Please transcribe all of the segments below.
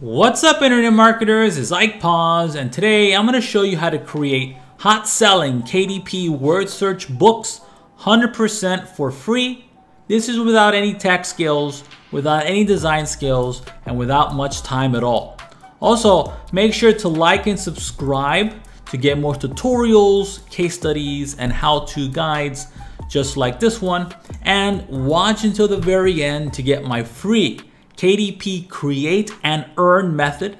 What's up internet marketers, it's Ike Paz and today I'm going to show you how to create hot selling KDP word search books 100% for free. This is without any tech skills, without any design skills, and without much time at all. Also, make sure to like and subscribe to get more tutorials, case studies, and how-to guides just like this one. And watch until the very end to get my free KDP Create and Earn method,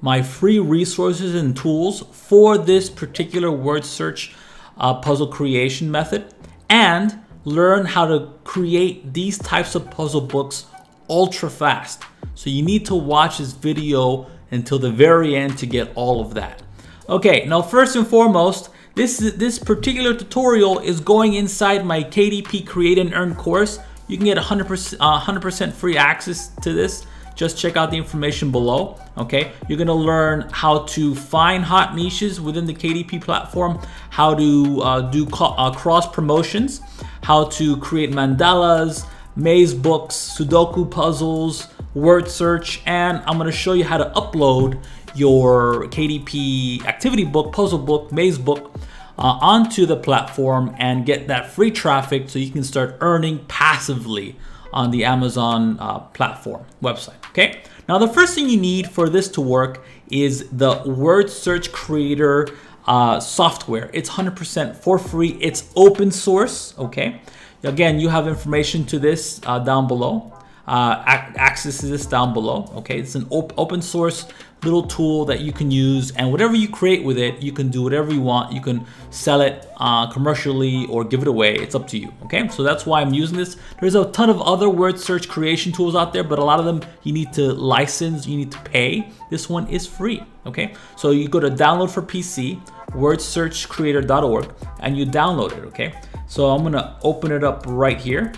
my free resources and tools for this particular word search uh, puzzle creation method, and learn how to create these types of puzzle books ultra fast. So you need to watch this video until the very end to get all of that. Okay, now first and foremost, this, this particular tutorial is going inside my KDP Create and Earn course you can get 100% 100% uh, free access to this. Just check out the information below, okay? You're gonna learn how to find hot niches within the KDP platform, how to uh, do uh, cross promotions, how to create mandalas, maze books, Sudoku puzzles, word search, and I'm gonna show you how to upload your KDP activity book, puzzle book, maze book uh, onto the platform and get that free traffic so you can start earning passively on the Amazon uh, platform website. Okay. Now, the first thing you need for this to work is the word search creator uh, software. It's 100% for free. It's open source. Okay. Again, you have information to this uh, down below. Uh, access to this down below. Okay, it's an op open source little tool that you can use and whatever you create with it, you can do whatever you want. You can sell it uh, commercially or give it away. It's up to you. Okay, so that's why I'm using this. There's a ton of other word search creation tools out there, but a lot of them you need to license, you need to pay. This one is free. Okay, so you go to download for PC, wordsearchcreator.org, and you download it. Okay, so I'm gonna open it up right here.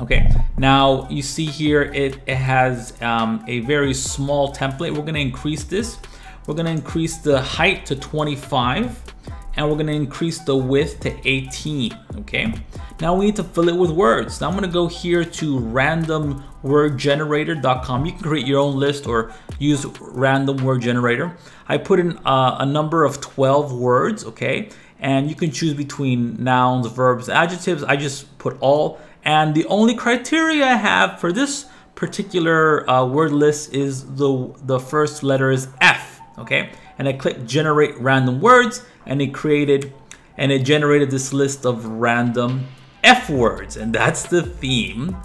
Okay, now you see here it, it has um, a very small template. We're gonna increase this. We're gonna increase the height to 25 and we're gonna increase the width to 18, okay? Now we need to fill it with words. Now I'm gonna go here to randomwordgenerator.com. You can create your own list or use random word generator. I put in uh, a number of 12 words, okay? And you can choose between nouns, verbs, adjectives. I just put all and the only criteria I have for this particular uh, word list is the, the first letter is F, okay? And I click generate random words and it created, and it generated this list of random F words. And that's the theme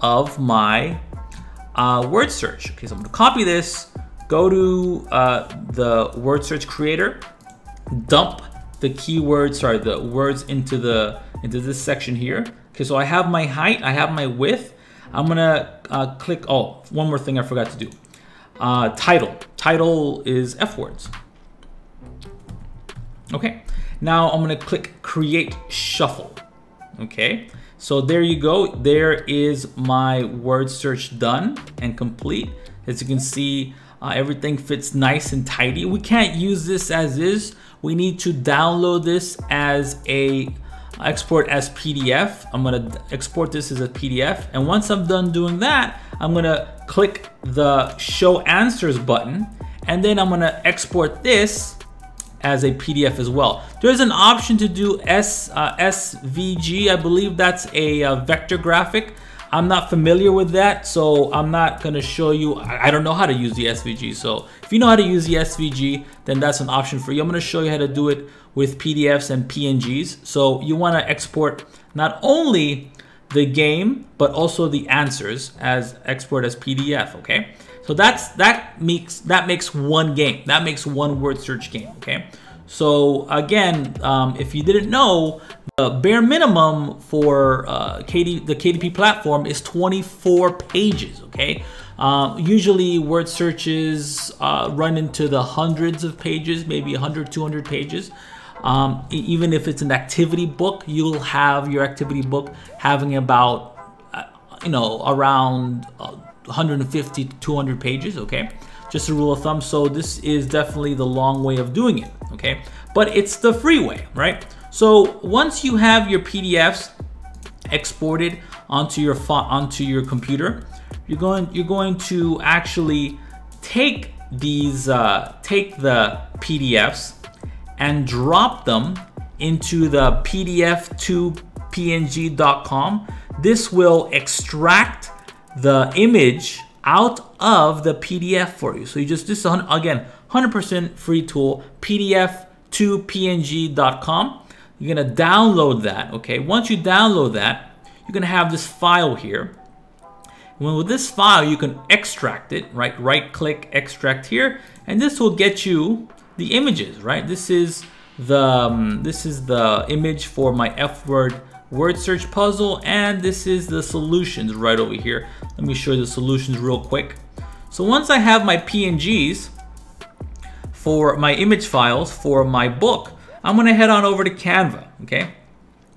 of my uh, word search. Okay, so I'm gonna copy this, go to uh, the word search creator, dump the keywords, sorry, the words into the into this section here. Okay, so I have my height, I have my width. I'm gonna uh, click, oh, one more thing I forgot to do. Uh, title, title is F words. Okay, now I'm gonna click create shuffle. Okay, so there you go. There is my word search done and complete. As you can see, uh, everything fits nice and tidy. We can't use this as is. We need to download this as a export as PDF. I'm gonna export this as a PDF. And once I'm done doing that, I'm gonna click the show answers button and then I'm gonna export this as a PDF as well. There's an option to do S, uh, SVG. I believe that's a, a uh, vector graphic. I'm not familiar with that, so I'm not gonna show you, I don't know how to use the SVG. So if you know how to use the SVG, then that's an option for you. I'm gonna show you how to do it with PDFs and PNGs. So you wanna export not only the game, but also the answers as export as PDF, okay? So that's that makes that makes one game. That makes one word search game, okay? So again, um, if you didn't know, the bare minimum for uh, KD, the KDP platform is 24 pages, okay? Um, usually word searches uh, run into the hundreds of pages, maybe 100, 200 pages. Um, even if it's an activity book, you'll have your activity book having about, uh, you know, around 150 to 200 pages, okay? Just a rule of thumb. So this is definitely the long way of doing it, okay? But it's the free way, right? So once you have your PDFs exported onto your onto your computer, you're going you're going to actually take these, uh, take the PDFs and drop them into the pdf2png.com. This will extract the image out of the PDF for you. So you just, this is again, 100% free tool, pdf2png.com. You're gonna download that, okay? Once you download that, you're gonna have this file here. Well, with this file, you can extract it, right? Right click, extract here, and this will get you the images, right? This is the um, this is the image for my F word word search puzzle, and this is the solutions right over here. Let me show you the solutions real quick. So once I have my PNGs for my image files for my book, I'm gonna head on over to Canva, okay?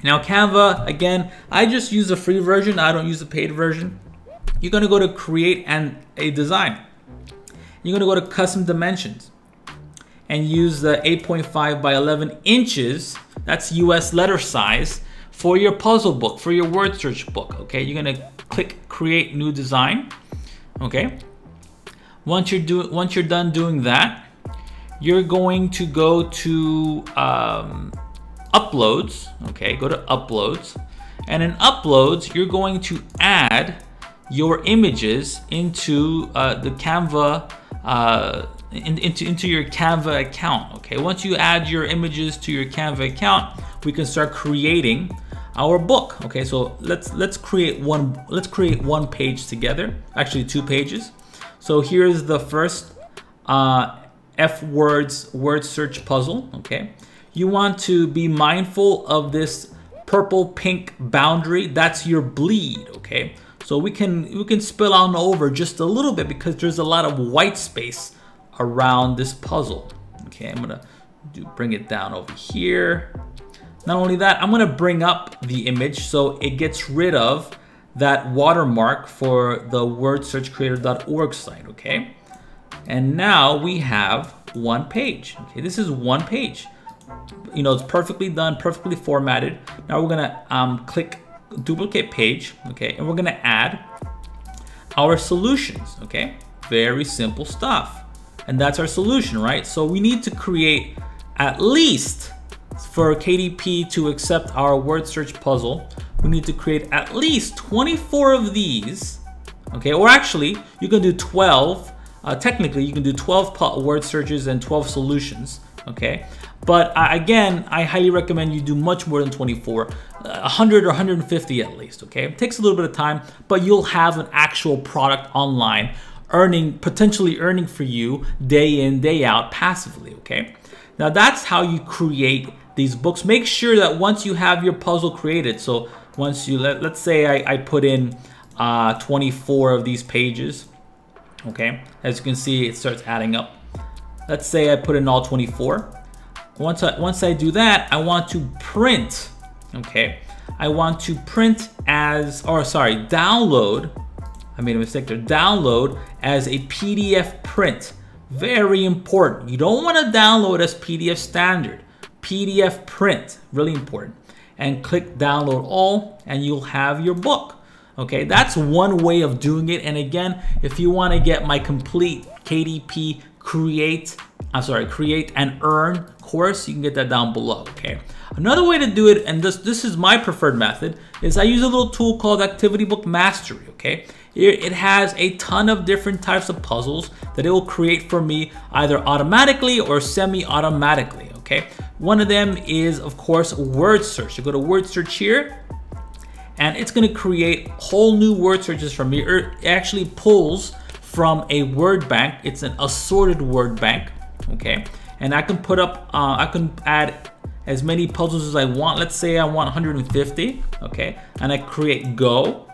Now Canva, again, I just use the free version, I don't use the paid version you're gonna go to create and a design. You're gonna go to custom dimensions and use the 8.5 by 11 inches, that's US letter size, for your puzzle book, for your word search book, okay? You're gonna click create new design, okay? Once you're, do once you're done doing that, you're going to go to um, uploads, okay? Go to uploads. And in uploads, you're going to add your images into uh, the Canva, uh, in, into, into your Canva account, okay? Once you add your images to your Canva account, we can start creating our book, okay? So let's, let's create one, let's create one page together, actually two pages. So here's the first uh, F words word search puzzle, okay? You want to be mindful of this purple pink boundary, that's your bleed, okay? So we can we can spill on over just a little bit because there's a lot of white space around this puzzle. Okay, I'm gonna do, bring it down over here. Not only that, I'm gonna bring up the image so it gets rid of that watermark for the wordsearchcreator.org site, okay? And now we have one page, okay? This is one page. You know, it's perfectly done, perfectly formatted. Now we're gonna um, click duplicate page, okay, and we're gonna add our solutions, okay? Very simple stuff. And that's our solution, right? So we need to create at least for KDP to accept our word search puzzle, we need to create at least 24 of these, okay? Or actually, you can do 12. Uh, technically, you can do 12 word searches and 12 solutions, okay? But uh, again, I highly recommend you do much more than 24, uh, 100 or 150 at least, okay? It takes a little bit of time, but you'll have an actual product online earning, potentially earning for you day in, day out passively, okay? Now that's how you create these books. Make sure that once you have your puzzle created, so once you, let, let's say I, I put in uh, 24 of these pages, okay? As you can see, it starts adding up. Let's say I put in all 24. Once I, once I do that, I want to print, okay? I want to print as, or sorry, download, I made a mistake there, download as a PDF print. Very important. You don't want to download as PDF standard. PDF print, really important. And click download all and you'll have your book. Okay, that's one way of doing it. And again, if you want to get my complete KDP create I'm sorry, create and earn course, you can get that down below, okay? Another way to do it, and this, this is my preferred method, is I use a little tool called Activity Book Mastery, okay? It, it has a ton of different types of puzzles that it will create for me either automatically or semi-automatically, okay? One of them is, of course, word search. You go to word search here, and it's gonna create whole new word searches for me. It actually pulls from a word bank. It's an assorted word bank okay? And I can put up, uh, I can add as many puzzles as I want. Let's say I want 150, okay? And I create go.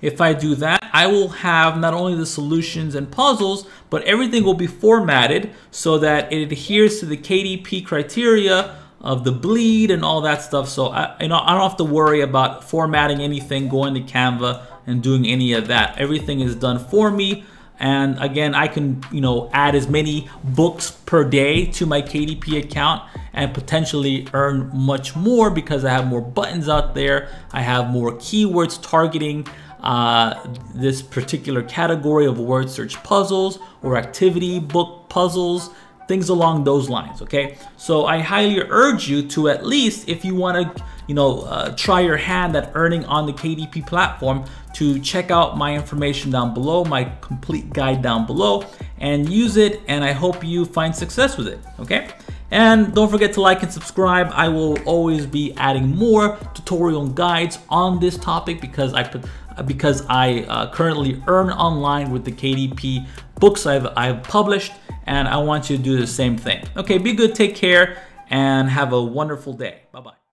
If I do that, I will have not only the solutions and puzzles, but everything will be formatted so that it adheres to the KDP criteria of the bleed and all that stuff. So I, you know, I don't have to worry about formatting anything, going to Canva and doing any of that. Everything is done for me. And again, I can, you know, add as many books per day to my KDP account and potentially earn much more because I have more buttons out there. I have more keywords targeting uh, this particular category of word search puzzles or activity book puzzles, things along those lines, okay? So I highly urge you to at least, if you wanna, you know, uh, try your hand at earning on the KDP platform, to check out my information down below, my complete guide down below, and use it, and I hope you find success with it, okay? And don't forget to like and subscribe. I will always be adding more tutorial guides on this topic because I put because I uh, currently earn online with the KDP books I've, I've published and I want you to do the same thing. Okay, be good, take care, and have a wonderful day. Bye-bye.